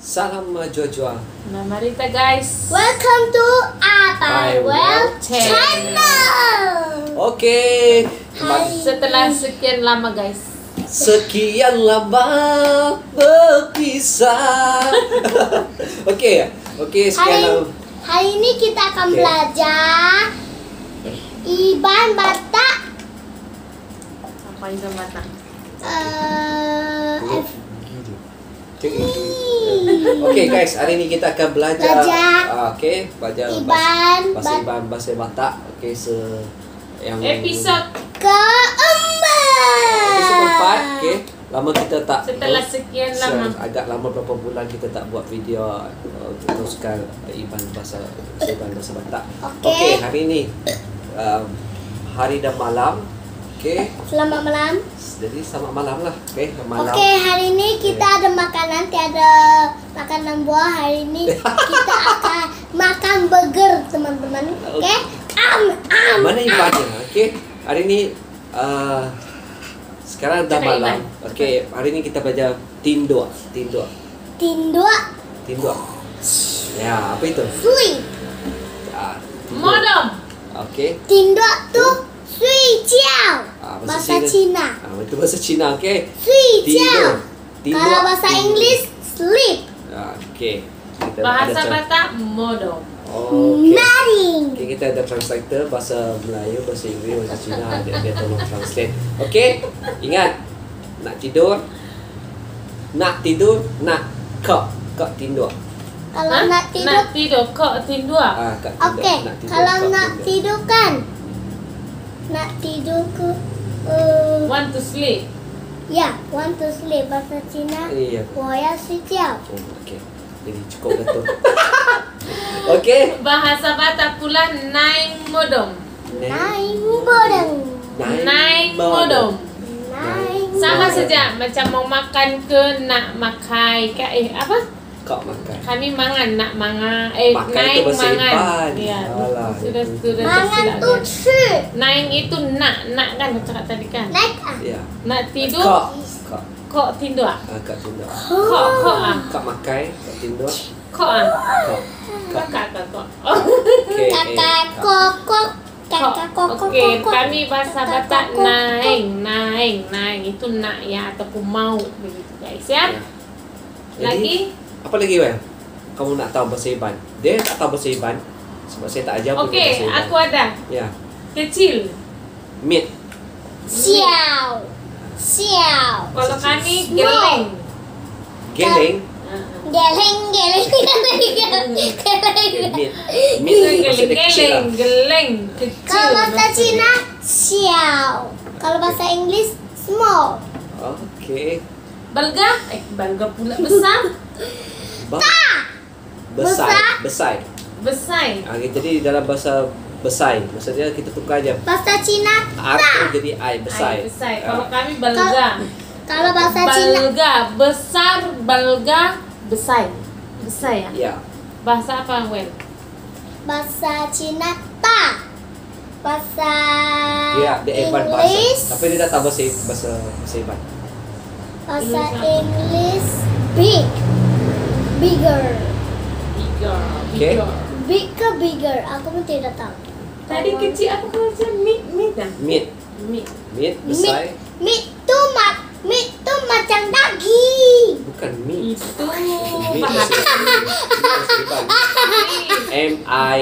Salam jua-jua. Nah, mari kita guys. Welcome to Apai Well Channel. Oke. Hai. Setelah sekian lama guys. Sekian lama berpisah. Oke, oke sekian Hari, lama. hari ini kita akan Oke. belajar Iban Batak Apa itu mata? eh, F- Cek itu. Oke guys, hari ini kita akan belajar. Belajar. Ah, Oke, belajar Iban bahasa, Iban bahasa Batak. Oke, se yang Episode keempat. episode empat. Oke, lama kita tak setelah sekian Se- lama. agak lama berapa bulan kita tak buat video uh, untuk teruskan Iban bahasa bahasa Iban bahasa Batak. Oke. Okey, hari ini um, hari dan malam. Okey. Selamat malam. Jadi selamat malam lah. Okey, malam. Oke, hari ini kita ada makanan, tiada makanan buah. Hari ini kita akan makan burger, teman-teman. Oke? Am, am. Mana Ibannya? Okey. Hari ini uh, sekarang dah Cakap malam. Iban. Okey, hari ini kita belajar tindua. Tindua. Tindua, Tindua. Ya, apa itu? sui. Ah, tindua. Modom. Okey. Tindua tu sui jiao. Ah, Bahasa Cina. Ah, itu bahasa Cina. Okey. Sui Tidur. jiao. Tidur. Kalau bahasa Tidur. Inggris, sleep. Ah, Okey. Bahasa Batak modom. Oh, Okey. Nothing. Okay, kita ada translator bahasa Melayu, bahasa Inggeris, bahasa Cina. Dia, dia tolong translate. Okey, ingat. Nak tidur. Nak tidur. Nak kok. Kok tidur. Kalau Hah? nak tidur, Nak tidur kok tidur. Ah, kak tidur. tidur. Kalau kok nak tidur kan, nak tidur ke, eh, Want to sleep. Ya, want to sleep bahasa Cina. Iya. Yeah. Oh, Okey, Jadi cukup betul. Okey. Bahasa Batak pula naing modong. Naing modong. Naing modong. Sama saja macam mau makan ke nak makai ke eh apa? Kok makan. Kami mangan nak mangan eh Makan naik itu mangan. Ya. Alah, Sudah itu. sudah Mangan tu. 吃，Naik itu nak nak kan cakap tadi kan. naik ah. Ya. Nak tidur Kok. Kok. kok tidur ah. Ah, kak tidur. Kok kok ah. Kak makan. Kak tidur. Kok ah. Kok. Kak. Kakak. Oh. Okey. eh, Kakak kokok Okey, kokok. kami bahasa Batak naik, naik, naik itu nak ya ataupun mau begitu guys ya. Ya. Jadi, Lagi apa lagi Wel? Kamu nak tahu bahasa Iban? Dia tak tahu bahasa Iban. Sebab saya tak ajar pun okay, bahasa Iban. Okey, aku ada. Ya. Kecil. Mid. Siau. Siau. Kalau kami geleng. Geleng. Geleng, geleng, geleng, geleng. Geleng, geleng, geleng. Kalau bahasa Cina, siau. Kalau bahasa Inggris, small. Oke. Okay. Eh bangga pula besar. Besar. Besar. Besar. besar. Ah, jadi dalam bahasa besar, maksudnya kita tukar aja. Bahasa Cina tu jadi I besar. Ay, besar. Ah. Kalau kami balga. Kalau bahasa Cina Balga, besar, balga, besar. Besar ya. Ya. Bahasa apa, Wen? bahasa Cina ta. Bahasa Dia dia Iban bahasa. Tapi dia tak tahu bahasa bahasa bahasa Iban. bahasa Inggris big bigger Okay. Tiga. big ke bigger aku pun tidak tahu. Tadi kecil apa kau macam meat meat dah? Meet. Meat. Meet besar. Meat, meat tu mak meat tu macam daging. Bukan meat. Itu Meat. M I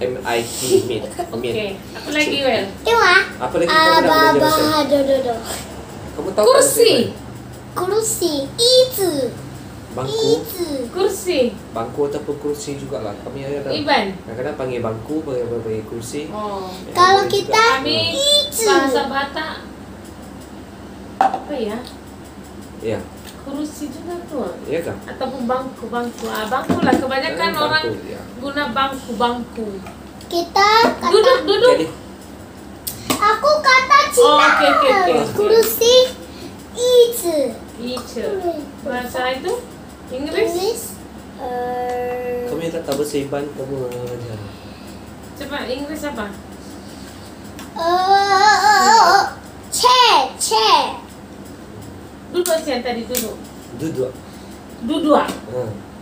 M I T meat. Okey. Meat. Apa lagi, Wel? Tengok Apa lagi kamu nak Aba belajar aba bahasa? do do do. Kamu tahu Kursi. Kursi, 椅子，bangku. Kursi. Bangku ataupun kursi juga lah kami ada Iban. Kadang-kadang panggil bangku panggil, panggil kursi. Oh. Ya, kalau kita kami bahasa Batak. Apa ya? Ya kursi juga tuh ya kan ataupun bangku bangku. Ah, bangku lah. Kebanyakan bangku, orang ya. guna bangku bangku. Kita kata, duduk duduk. Jadi. aku kata cina oh, okay, okay, okay. kursi itu. Itu bahasa itu? Inggris. Inggris, eh, kamu yang tak tahu bahasa Iban, kamu ajar. Coba Inggris apa? eh, chair, chair, Duduk aja tadi duduk. Duduk. Duduk. Ha.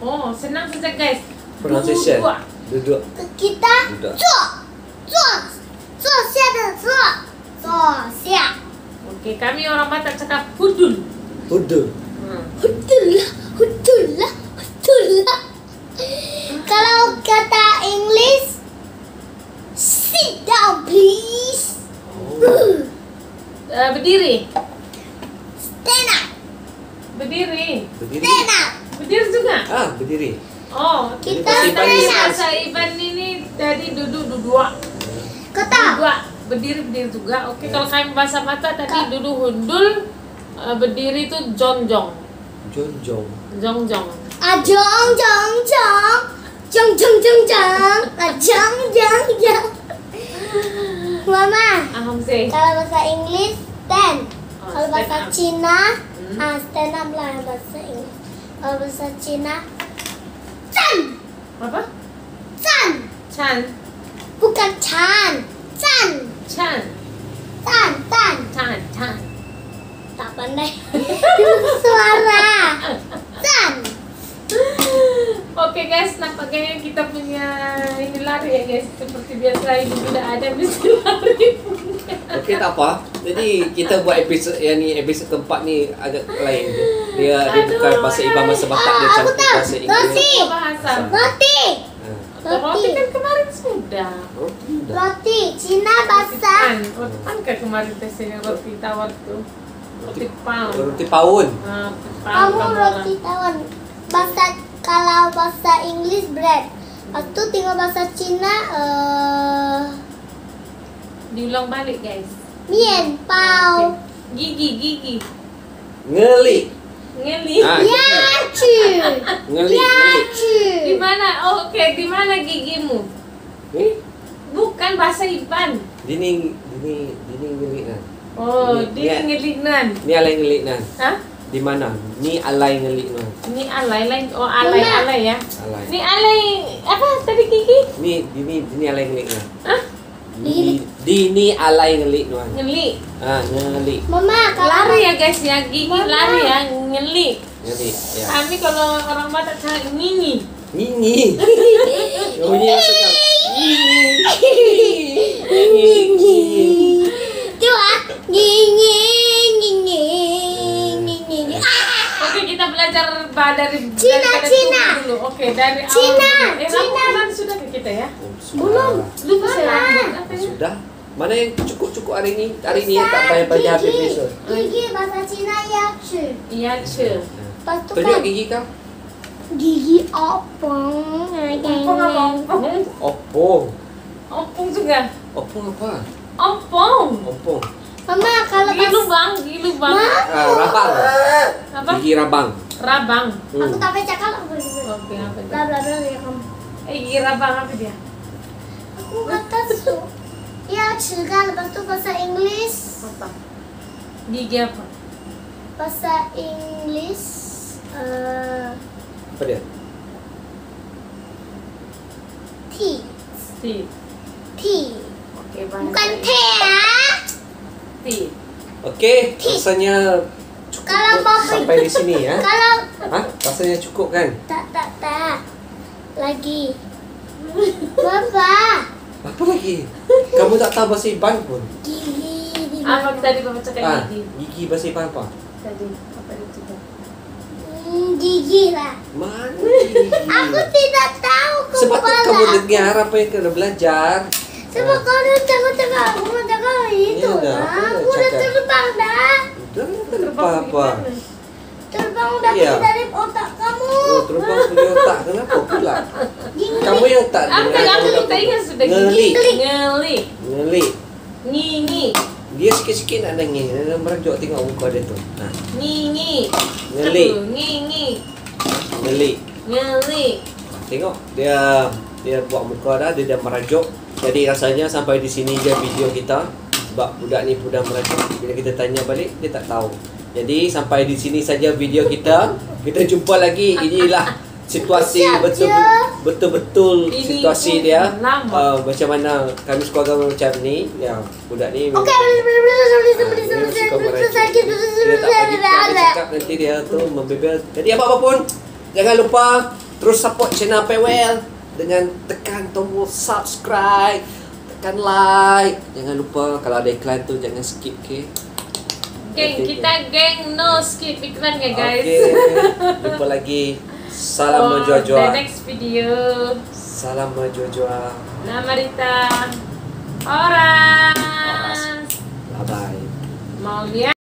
Oh, senang saja guys. Pronunciation. Duduk. Duduk. Kita Duduk. 坐坐坐下的坐坐下。 Okey, kami orang Batak cakap hudul. Hudul. Hmm. Betul Kita bahasa Iban ini tadi duduk duduk. Kata, Duduk. Berdiri berdiri juga. Okey, kalau kami bahasa Batak tadi duduk hundul, uh, berdiri tu jonjong. Jonjong. Jongjong. ah jong jong jong, jong jong jong jong, ah jong jong jong. Mama, Ah, Hamzah. kalau bahasa English stand. Oh, Kalau bahasa. Cina, Hmm. ah stand lah bahasa English. Kalau bahasa Cina, Apa? Chan, Chan. bukan Chan, Chan, Chan. Chan, Chan. Chan. Chan. Tak pandai. Suara. Chan. Oke guys, nampaknya kita punya ini lari ya guys. Seperti biasa ini tidak ada mesti lari. Okey tak apa. Jadi kita buat episod yang ni episod keempat ni agak lain. Dia dia Aduh. bukan bahasa Iban bahasa Batak dia Ah, campur bahasa Inggeris. Roti. Bahasa. Roti. Ha. Roti kan kemarin sudah. Roti. Roti. Cina bahasa. Pan. Roti pan kan kemarin tesnya roti tawar tu. Roti pan. Roti paun. Ah, roti Kamu roti tawon. Bahasa kalau bahasa English bread. Lepas tu tengok bahasa Cina eh Diulang balik guys. pao. Okey. Gigi, gigi. Ngelik. Ngeli. Ah, Ya cu. Ngelik, Ya ngelik. cu. Di mana? Oh, Okey, di mana gigimu? Ni Bukan bahasa Iban. dini dini dini ngelik kan. Oh, Ini- dia ni- ngelik nan. Ni alai ngelik nan. Hah? Di mana? Ni alai ngelik nan. Ini alay lain. Oh, alay Mama. alay ya. Alai. Ini alay apa tadi gigi? Ni dini dini alai ngelik nan. Hah? Di dini alai ngelik nan. Ngelik. Ah, ngelik. Mama kalau Lari ya guys ya, gigi Mama. lari ya, ngelik. Ngelik. Ya. Kami kalau orang Batak cakap nginyi. Nini. Bunyi yang sedap. Coba Gini Gini Gini Ah Oke, kita belajar bah dari Cina, Cina. dulu. Oke, dari awal Cina, dulu. Eh, Cina. rambut sudah ke kita ya? Belum. Ya? Sudah. Mana yang cukup-cukup hari ni? Hari ni yang tak payah belajar habis besok. Gigi bahasa Cina ya cu Iya, ce. Lepas tu Tunjuk gigi kau. Gigi opong Ompong apa? Opong. Ompong juga. Opong apa? Ompong. Opong. Mama kalau Gigi pas lubang, gigi lubang. Ah, rabang. Apa? Gigi rabang. Rabang. Aku Hmm. tak payah cakap apa gitu Oke, apa Bla bla bla ya kamu Eh, gigi rabang apa dia? Aku kata su Ya cu kan Lepas tu bahasa English Apa? Gigi apa? Bahasa English eh Apa dia? T Teeth. T Oke, bahasa Bukan T ya Teeth. Okey, rasanya cukup Kalau mau sampai di sini ya. Kalau Ha? Rasanya cukup kan? Tak tak tak Lagi Bapa Apa lagi? Kamu tak tahu bahasa Iban pun. Gigi di Apa tadi bapak cakap Ah, gigi? gigi bahasa Iban apa? Tadi apa cakap? Hmm, Gigi lah Mana gigi? Aku tidak tahu Sebab tu kepala kamu aku. dengar apa yang kena belajar. Sebab kau dah cakap cakap Aku mau cakap itu Ya dah, lah aku dah terbang dah Terbang gimana? Terbang dah Ya. dari otak kamu Oh, terbang punya otak. Kenapa pula? Kamu yang tak Apa dengar. aku kamu kita tak- ingat sudah Ngelik. gigi? Ngelik. Ngelik. Nginyi. Dia sikit-sikit nak nangis. Dia merajuk tengok muka dia tu. Ha. Nginyi. Ngelik. Apa? Nginyi. Ngelik. Ngelik. Tengok dia dia buat muka dah dia dah merajuk. Jadi rasanya sampai di sini je video kita sebab budak ni pun dah merajuk. Bila kita tanya balik dia tak tahu. Jadi sampai di sini saja video kita. Kita jumpa lagi. Inilah situasi Siap betul betul-betul Ini situasi dia. Uh, macam mana kami keluarga macam ni. Ya, budak ni dia tak bagi cakap nanti dia tu membebel. Jadi apa-apa pun Jangan lupa terus support channel Pewell dengan tekan tombol subscribe, tekan like. Jangan lupa kalau ada iklan tu jangan skip ke. Geng, Okay, kita geng no skip iklan ya guys. Okey. Jumpa lagi. Salam For menjua-jua. The next video. Salam menjua-jua. Nama Rita. Orang. Bye bye. Mau lihat?